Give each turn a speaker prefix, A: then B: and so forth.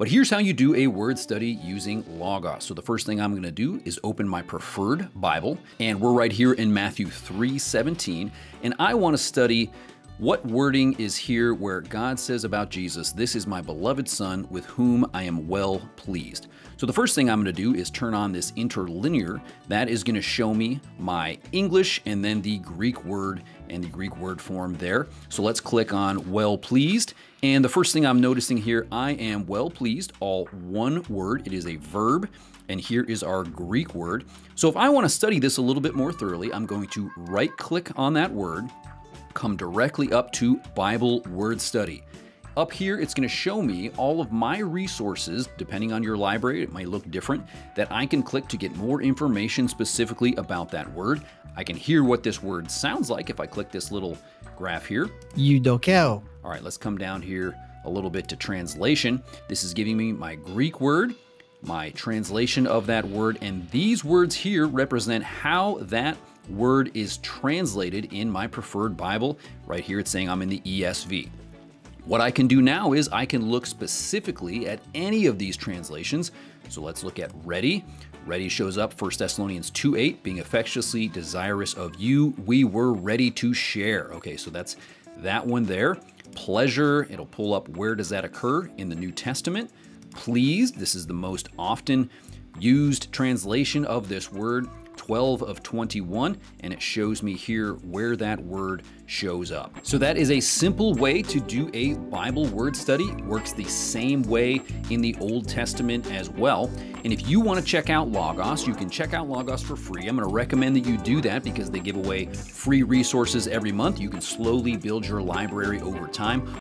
A: But here's how you do a word study using Logos. So the first thing I'm going to do is open my preferred Bible, and we're right here in Matthew 3:17, and I want to study what wording is here where God says about Jesus, This is my beloved Son with whom I am well pleased. So, the first thing I'm going to do is turn on this interlinear. That is going to show me my English and then the Greek word and the Greek word form there. So, let's click on well pleased. And the first thing I'm noticing here, I am well pleased, all one word. It is a verb. And here is our Greek word. So, if I want to study this a little bit more thoroughly, I'm going to right click on that word come directly up to Bible Word Study. Up here, it's going to show me all of my resources, depending on your library, it might look different, that I can click to get more information specifically about that word. I can hear what this word sounds like if I click this little graph here.
B: Eudokeo.
A: All right, let's come down here a little bit to translation. This is giving me my Greek word, my translation of that word, and these words here represent how that word is translated in my preferred Bible. Right here, it's saying I'm in the ESV. What I can do now is I can look specifically at any of these translations. So let's look at ready. Ready shows up 1 Thessalonians 2:8, being affectionately desirous of you, we were ready to share. Okay, so that's that one there. Pleasure, it'll pull up where does that occur in the New Testament. Pleased, this is the most often used translation of this word. 12 of 21, and it shows me here where that word shows up. So that is a simple way to do a Bible word study. works the same way in the Old Testament as well. And if you want to check out Logos, you can check out Logos for free. I'm going to recommend that you do that because they give away free resources every month. You can slowly build your library over time.